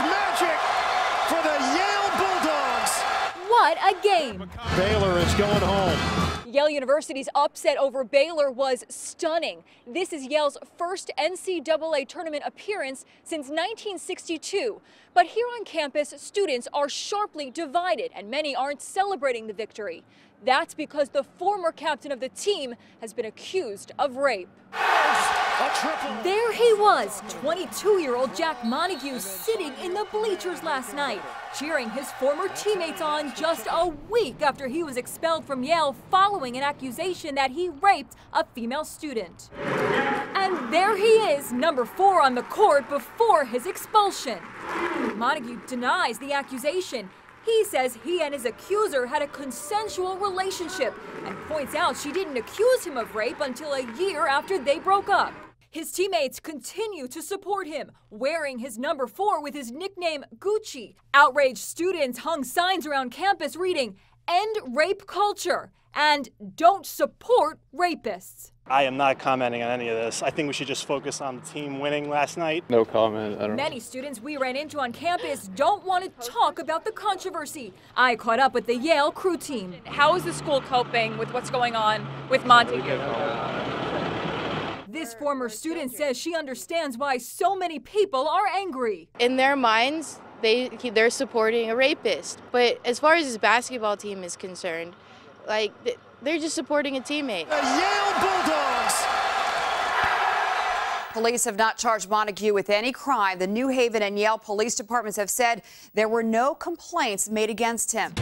Magic for the Yale Bulldogs. What a game! Baylor is going home. Yale University's upset over Baylor was stunning. This is Yale's first NCAA tournament appearance since 1962. But here on campus, students are sharply divided and many aren't celebrating the victory. That's because the former captain of the team has been accused of rape. There he was, 22-year-old Jack Montague sitting in the bleachers last night, cheering his former teammates on just a week after he was expelled from Yale following an accusation that he raped a female student. And there he is, number four on the court before his expulsion. Montague denies the accusation. He says he and his accuser had a consensual relationship and points out she didn't accuse him of rape until a year after they broke up. His teammates continue to support him, wearing his number four with his nickname Gucci. Outraged students hung signs around campus reading, End rape culture and don't support rapists. I am not commenting on any of this. I think we should just focus on the team winning last night. No comment. Many students we ran into on campus don't want to talk about the controversy. I caught up with the Yale crew team. How is the school coping with what's going on with Montague? This former student says she understands why so many people are angry. In their minds, they they're supporting a rapist. But as far as his basketball team is concerned, like they're just supporting a teammate. The Yale Bulldogs. Police have not charged Montague with any crime. The New Haven and Yale police departments have said there were no complaints made against him.